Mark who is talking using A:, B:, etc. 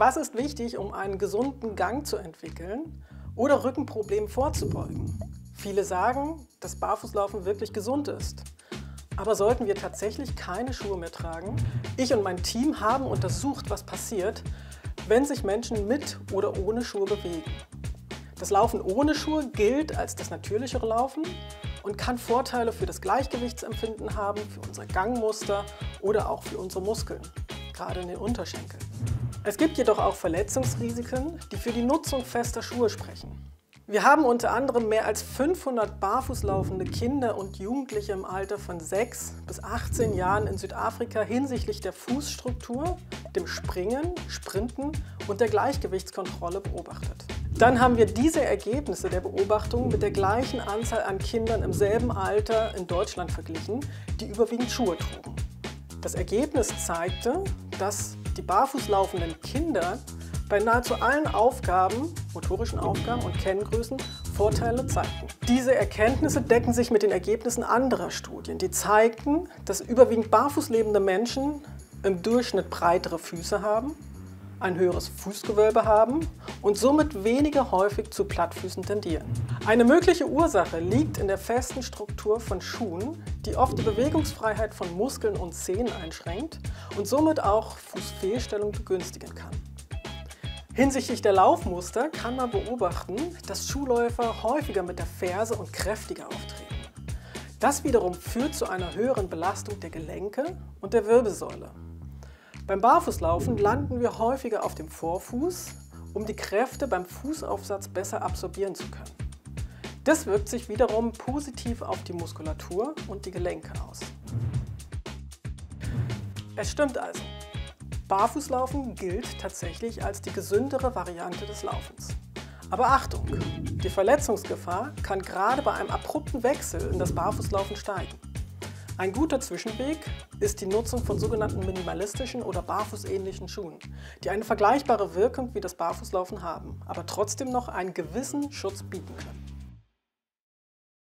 A: Was ist wichtig, um einen gesunden Gang zu entwickeln oder Rückenproblemen vorzubeugen? Viele sagen, dass Barfußlaufen wirklich gesund ist. Aber sollten wir tatsächlich keine Schuhe mehr tragen? Ich und mein Team haben untersucht, was passiert, wenn sich Menschen mit oder ohne Schuhe bewegen. Das Laufen ohne Schuhe gilt als das natürlichere Laufen und kann Vorteile für das Gleichgewichtsempfinden haben, für unser Gangmuster oder auch für unsere Muskeln, gerade in den Unterschenkeln. Es gibt jedoch auch Verletzungsrisiken, die für die Nutzung fester Schuhe sprechen. Wir haben unter anderem mehr als 500 barfuß laufende Kinder und Jugendliche im Alter von 6 bis 18 Jahren in Südafrika hinsichtlich der Fußstruktur, dem Springen, Sprinten und der Gleichgewichtskontrolle beobachtet. Dann haben wir diese Ergebnisse der Beobachtung mit der gleichen Anzahl an Kindern im selben Alter in Deutschland verglichen, die überwiegend Schuhe trugen. Das Ergebnis zeigte, dass die barfuß laufenden Kinder bei nahezu allen Aufgaben, motorischen Aufgaben und Kenngrößen Vorteile zeigten. Diese Erkenntnisse decken sich mit den Ergebnissen anderer Studien, die zeigten, dass überwiegend barfuß lebende Menschen im Durchschnitt breitere Füße haben, ein höheres Fußgewölbe haben und somit weniger häufig zu Plattfüßen tendieren. Eine mögliche Ursache liegt in der festen Struktur von Schuhen, die oft die Bewegungsfreiheit von Muskeln und Zähnen einschränkt und somit auch Fußfehlstellung begünstigen kann. Hinsichtlich der Laufmuster kann man beobachten, dass Schuhläufer häufiger mit der Ferse und kräftiger auftreten. Das wiederum führt zu einer höheren Belastung der Gelenke und der Wirbelsäule. Beim Barfußlaufen landen wir häufiger auf dem Vorfuß, um die Kräfte beim Fußaufsatz besser absorbieren zu können. Das wirkt sich wiederum positiv auf die Muskulatur und die Gelenke aus. Es stimmt also, Barfußlaufen gilt tatsächlich als die gesündere Variante des Laufens. Aber Achtung, die Verletzungsgefahr kann gerade bei einem abrupten Wechsel in das Barfußlaufen steigen. Ein guter Zwischenweg ist die Nutzung von sogenannten minimalistischen oder barfußähnlichen Schuhen, die eine vergleichbare Wirkung wie das Barfußlaufen haben, aber trotzdem noch einen gewissen Schutz bieten können.